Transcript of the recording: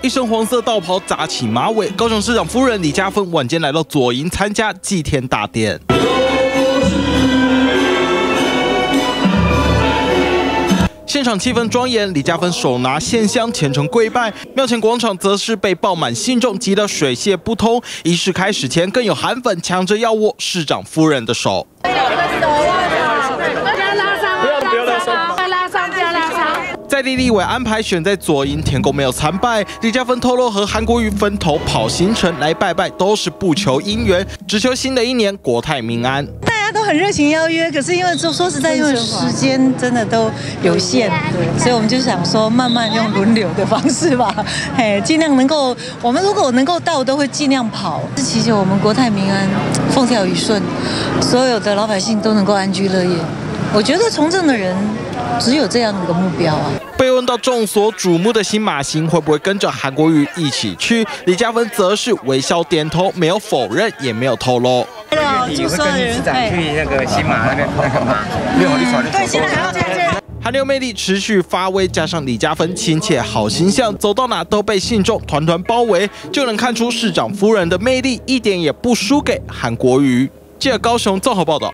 一身黄色道袍扎起马尾，高雄市长夫人李嘉芬晚间来到左营参加祭天大典。现场气氛庄严，李嘉芬手拿线香虔诚跪拜，庙前广场则是被爆满信众挤得水泄不通。仪式开始前，更有韩粉抢着要握市长夫人的手。在地立委安排选在左营田宫没有参拜，李嘉芬透露和韩国瑜分头跑行程来拜拜，都是不求姻缘，只求新的一年国泰民安。大家都很热情邀约，可是因为说说实在，因为时间真的都有限，所以我们就想说慢慢用轮流的方式吧，嘿，尽量能够，我们如果能够到，都会尽量跑，是祈求我们国泰民安，风调雨顺，所有的老百姓都能够安居乐业。我觉得从政的人只有这样的一个目标啊。被问到众所瞩目的新马行会不会跟着韩国瑜一起去，李嘉芬则是微笑点头，没有否认，也没有透露。你会跟市长去那个新马那边那个吗？没有，你传的。对，现在还要在这。韩流魅力持续发威，加上李嘉芬亲切好形象，走到哪都被信众团团包围，就能看出市长夫人的魅力一点也不输给韩国瑜。记者高雄综合报道。